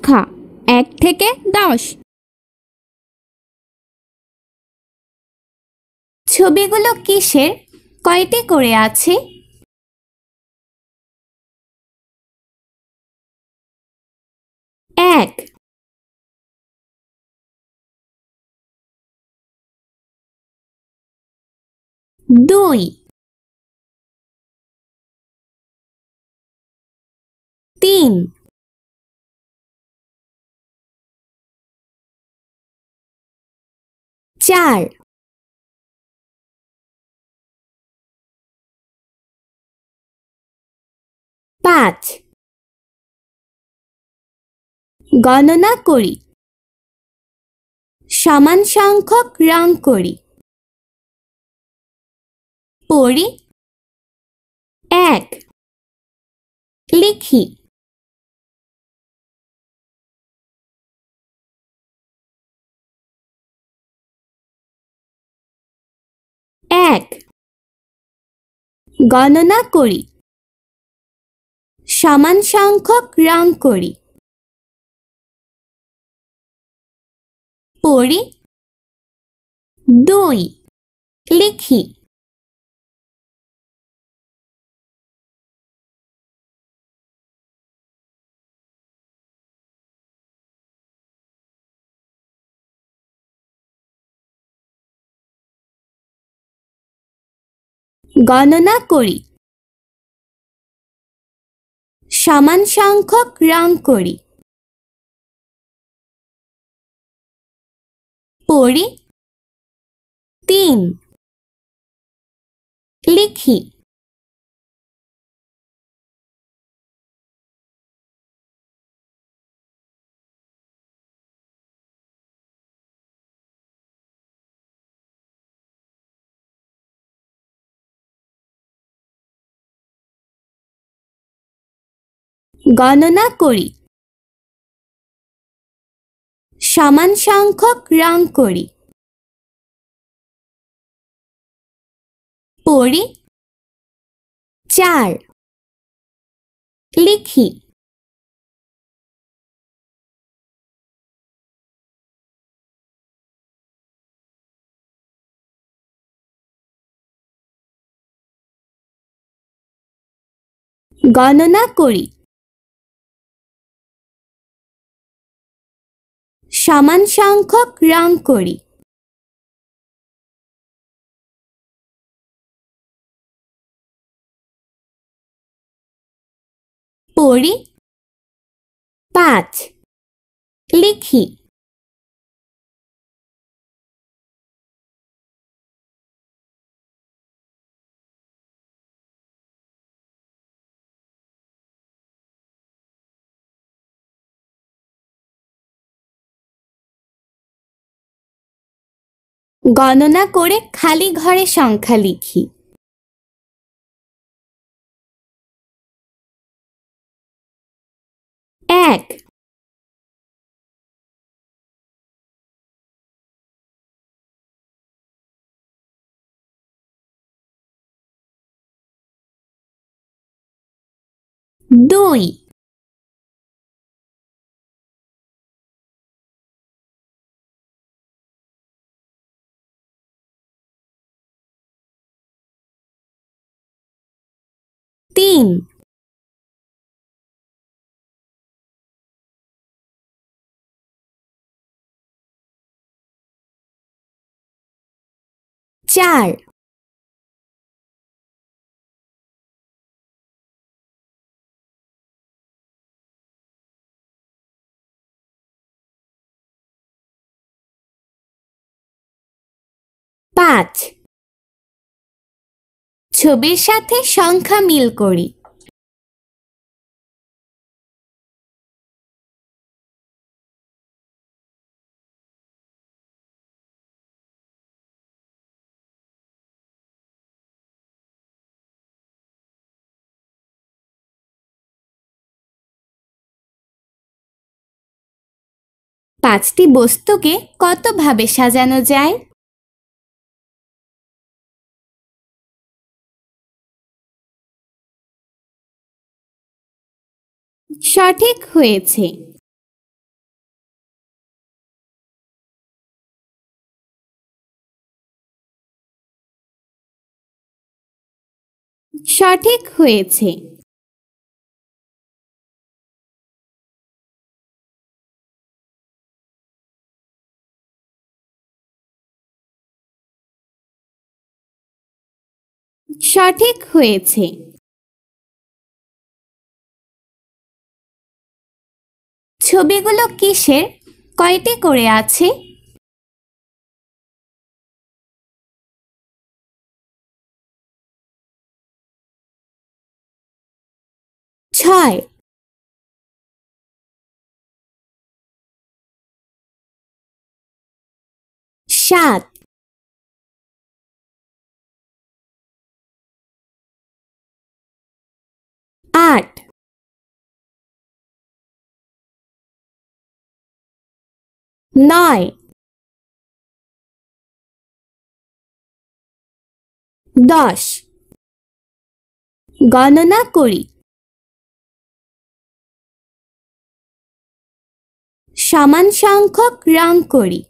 সংখ্যা এক থেকে দশ। ছবিগুলো কিসের? কয়টি করে আছে? এক। দুই। তিন। চার। পাঁচ। গণনা করি। সমান সংখ্যক রং করি। পড়ি। এক। লিখি। এক। গণনা করি। সমান সংখ্যক রং করি। পড়ি। দুই। লিখি। গণনা করি। সমান সংখ্যক রং করি। পড়ি। তিন। লিখি। গণনা করি। সমান সংখ্যক রং করি। পড়ি। চার। লিখি। গণনা করি। সমান সংখ্যক রং করি। পড়ি। পাঁচ। লিখি। গণনা করে খালি ঘরে সংখ্যা লিখি। এক। দুই। তিন চার পাঁচ ছবির সাথে সংখ্যা মিল করি। পাঁচটি বস্তুকে কতভাবে সাজানো যায়? সঠিক হয়েছে। সঠিক হয়েছে। সঠিক হয়েছে। ছবিগুলো কিসের? কয়টি করে আছে? ছয়। সাত। আট। নয় দশ। গণনা করি। সমান সংখ্যক রং করি।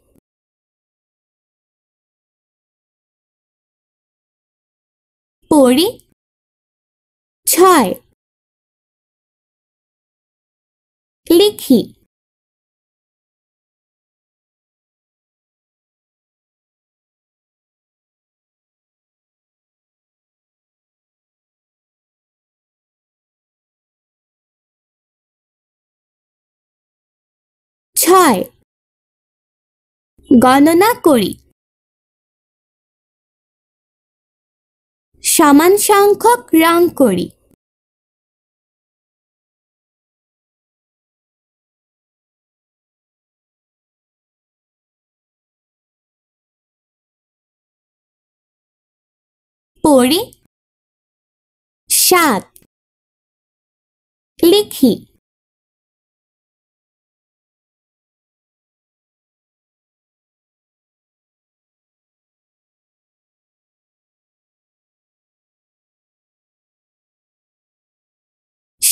পড়ি। ছয়। লিখি। ছয় গণনা করি। সমান সংখ্যক রং করি। পড়ি সাত। লিখি।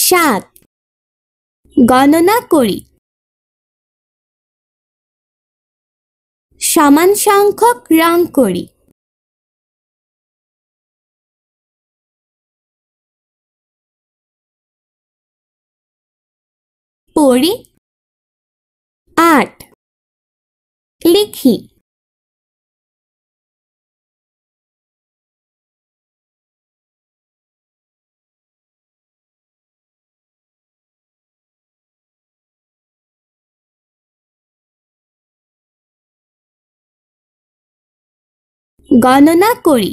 সাত। গণনা করি। সমান সংখ্যক রং করি। পড়ি। আট। লিখি। গণনা করি।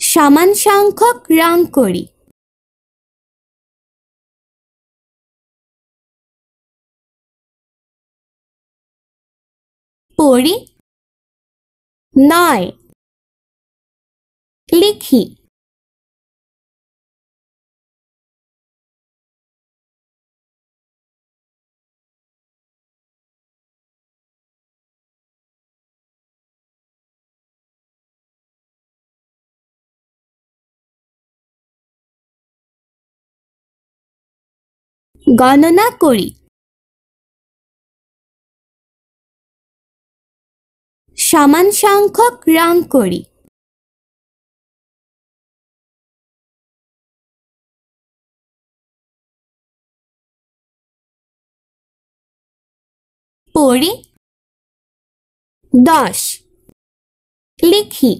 সমান সংখ্যক রং করি। পড়ি নয়। লিখি। গণনা করি। সমান সংখ্যক রং করি। পড়ি। দশ। লিখি।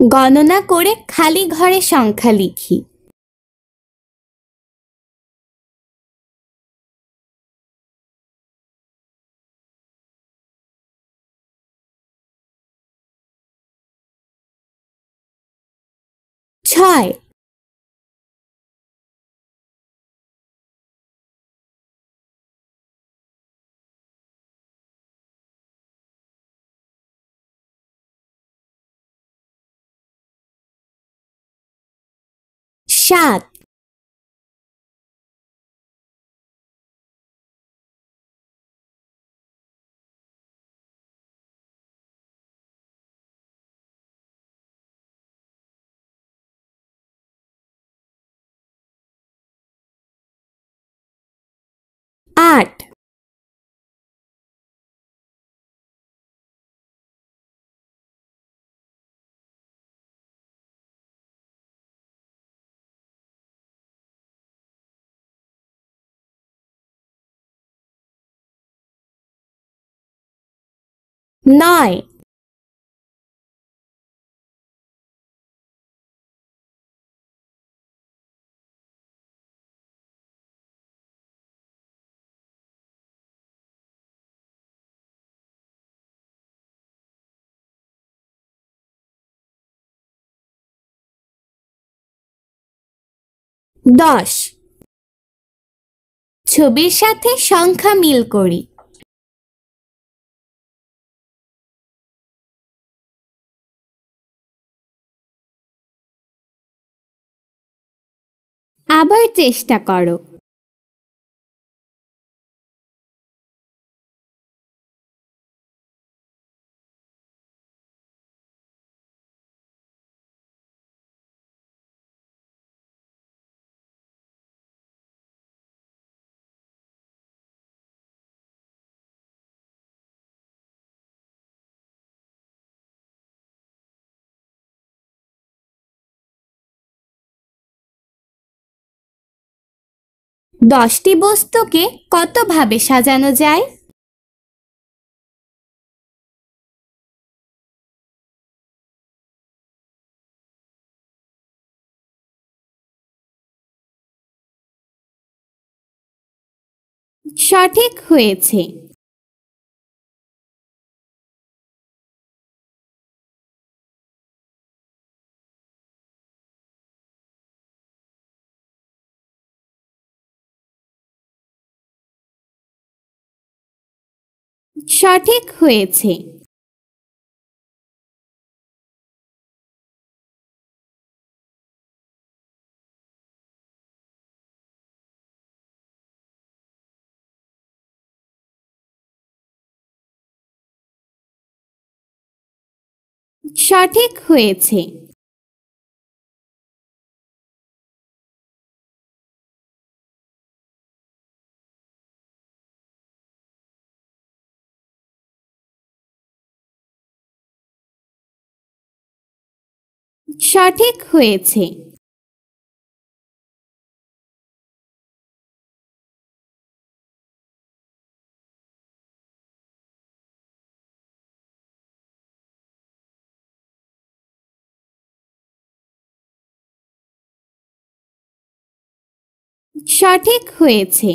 গণনা করে খালি ঘরে সংখ্যা লিখি। সাত নয় দশ ছবির সাথে সংখ্যা মিল করি। আবার চেষ্টা করো। দশটি বস্তুকে কতভাবে সাজানো যায়? সঠিক হয়েছে। সঠিক হয়েছে। সঠিক হয়েছে। সঠিক হয়েছে। সঠিক হয়েছে।